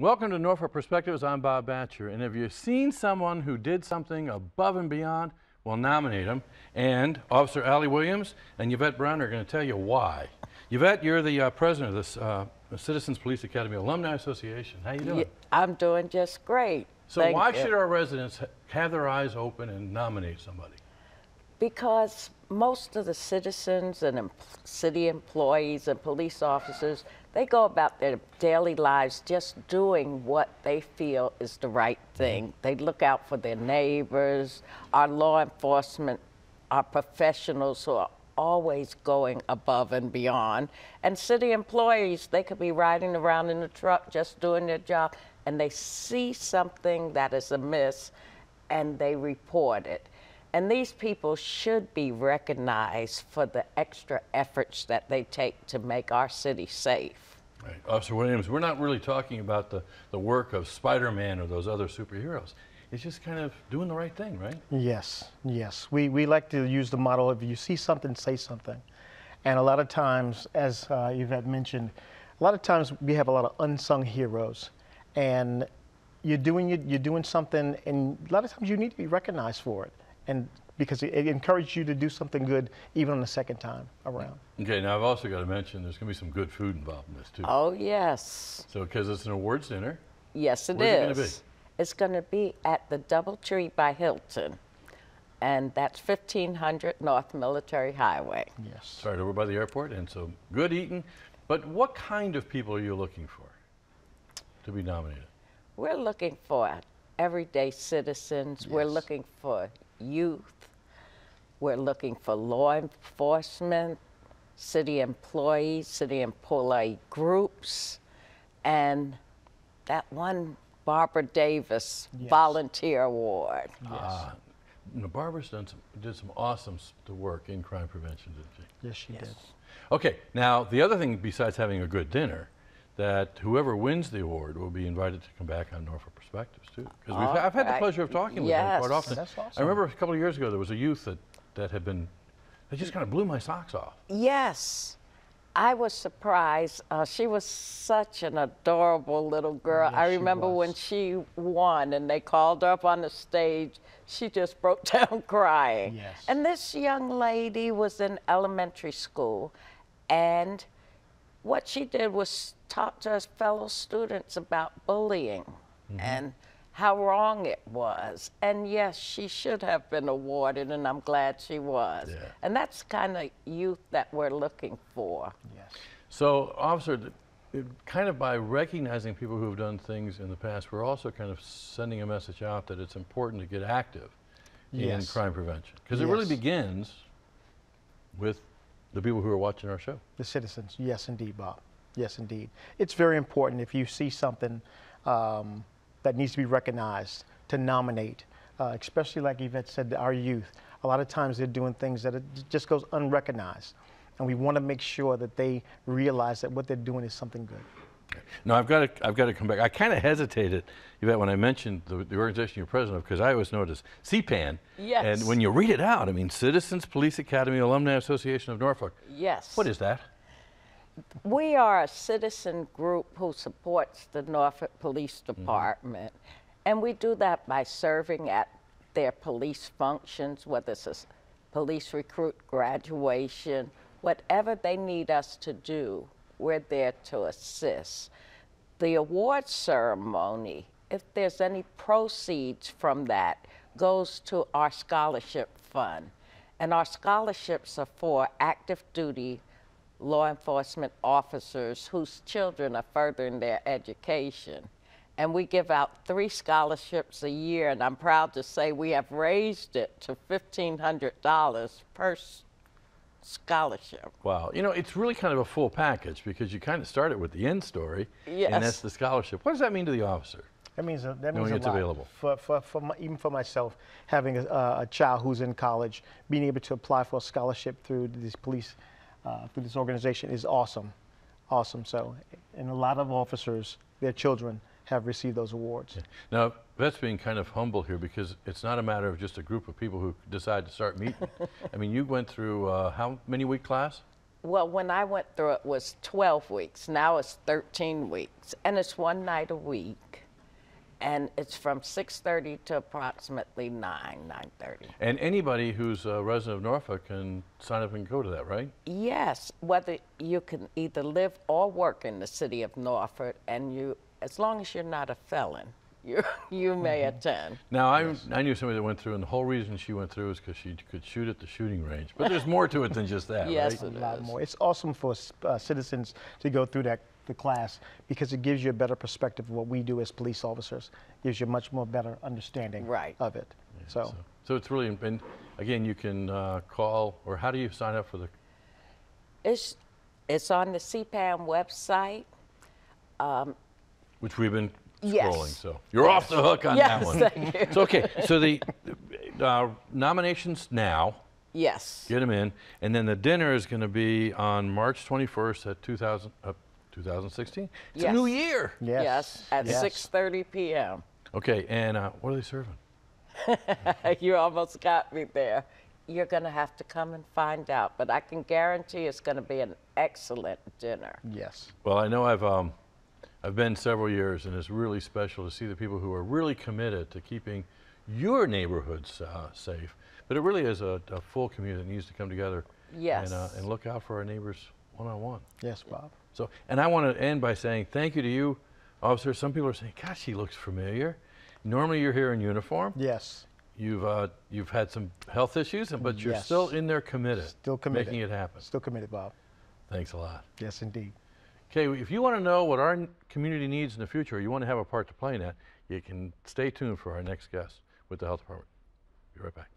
Welcome to Norfolk Perspectives. I'm Bob Batcher. And if you've seen someone who did something above and beyond, we'll nominate them. And Officer Allie Williams and Yvette Brown are going to tell you why. Yvette, you're the uh, president of the uh, Citizens Police Academy Alumni Association. How you doing? Yeah, I'm doing just great. so Thank why you. should our residents ha- have their eyes open and nominate somebody? Because most of the citizens and em- city employees and police officers, they go about their daily lives just doing what they feel is the right thing. They look out for their neighbors, our law enforcement, our professionals who are always going above and beyond. And city employees, they could be riding around in a truck just doing their job and they see something that is amiss and they report it. And these people should be recognized for the extra efforts that they take to make our city safe. Right. Officer Williams, we're not really talking about the, the work of Spider-Man or those other superheroes. It's just kind of doing the right thing, right? Yes, yes. We, we like to use the model of you see something, say something. And a lot of times, as uh, Yvette mentioned, a lot of times we have a lot of unsung heroes. And you're doing, you're doing something, and a lot of times you need to be recognized for it. And because it, it encourages you to do something good even on the second time around. Okay, now I've also got to mention there's going to be some good food involved in this too. Oh, yes. So, because it's an awards dinner, Yes, it is. Where's it gonna be? It's going to be at the Doubletree by Hilton. And that's 1500 North Military Highway. Yes. right over by the airport, and so good eating. But what kind of people are you looking for to be nominated? We're looking for everyday citizens. We're looking for youth. We're looking for law enforcement, city employees, city employee groups, and that one Barbara Davis Yes. Volunteer Award. Uh, you know, Barbara's done some, did some awesome work in crime prevention, didn't she? Yes, she did. Okay, now the other thing besides having a good dinner, that whoever wins the award will be invited to come back on Norfolk Perspectives too. Because All I've had the pleasure of talking with them quite Yes. often. That's I remember a couple of years ago there was a youth that, that had been, that just kind of blew my socks off. Yes. I was surprised. Uh, she was such an adorable little girl. Yes, I she remember when she won and they called her up on the stage, she just broke down crying. Yes. And this young lady was in elementary school, and what she did was talk to her fellow students about bullying mm-hmm. and how wrong it was. And yes, she should have been awarded, and I'm glad she was. Yeah. And that's kind of youth that we're looking for. Yes. So, officer, it- kind of by recognizing people who have done things in the past, we're also kind of sending a message out that it's important to get active in crime prevention. Because it really begins with the people who are watching our show. The citizens, yes, indeed, Bob. Yes, indeed. It's very important if you see something um, that needs to be recognized to nominate, uh, especially like Yvette said, our youth. A lot of times they're doing things that it just goes unrecognized. And we want to make sure that they realize that what they're doing is something good. No, I've got to, I've got to come back. I kind of hesitated, Yvette, when I mentioned the, the organization you're president of, because I always know it as CPAN. Yes. And when you read it out, I mean, Citizens Police Academy Alumni Association of Norfolk. Yes. What is that? We are a citizen group who supports the Norfolk Police mm-hmm. Department, and we do that by serving at their police functions, whether it's a police recruit graduation, whatever they need us to do, we're there to assist. The award ceremony, if there's any proceeds from that, goes to our scholarship fund. And our scholarships are for active duty law enforcement officers whose children are furthering their education. And we give out three scholarships a year, and I'm proud to say we have raised it to $1,500 per scholarship. Wow. You know, it's really kind of a full package because you kind of start it with the end story, and that's the scholarship. What does that mean to the officer? That means a, that means a it's lot. available. For, for, for my, even for myself, having a, a child who's in college, being able to apply for a scholarship through this police, uh, through this organization is awesome, awesome. So, and a lot of officers, their children have received those awards. Now, that's being kind of humble here because it's not a matter of just a group of people who decide to start meeting. I mean, you went through uh, how many week class? Well, when I went through it was 12 weeks. Now it's 13 weeks, and it's one night a week, and it's from 6:30 to approximately 9, 9:30. And anybody who's a resident of Norfolk can sign up and go to that, right? Yes, whether you can either live or work in the city of Norfolk, and you, as long as you're not a felon, you you may Mm-hmm. attend. Now, I, I knew somebody that went through, and the whole reason she went through is because she could shoot at the shooting range. But there's more to it than just that, Yes, right? it a lot is. more. It's awesome for uh, citizens to go through that the class because it gives you a better perspective of what we do as police officers. Gives you a much more better understanding Right. of it. So, So, so it's really, and again, you can uh, call, or how do you sign up for the, It's it's on the CPAM website. which we've been Yes. scrolling, so you're off the hook on that Yes, one. thank you. So, okay, so the uh, nominations now, Yes. get them in, and then the dinner is going to be on March 21st at 2000, uh, 2016? It's a new year. yes. Yes, at Yes. 6:30 p.m. Okay, and uh, what are they serving? you almost got me there. You're going to have to come and find out, but I can guarantee it's going to be an excellent dinner. Yes. Well, I know I've um, I've been several years, and it's really special to see the people who are really committed to keeping your neighborhoods uh, safe. But it really is a, a full community that needs to come together and, uh, and look out for our neighbors one on one. Yes, Bob. So, and I want to end by saying thank you to you, officer. Some people are saying, "Gosh, he looks familiar." Normally, you're here in uniform. Yes. You've uh, you've had some health issues, but you're Yes. still in there committed, Still committed. making it happen. Still committed, Bob. Thanks a lot. Yes, indeed. Okay, if you want to know what our community needs in the future, or you want to have a part to play in that, you can stay tuned for our next guest with the health department. Be right back.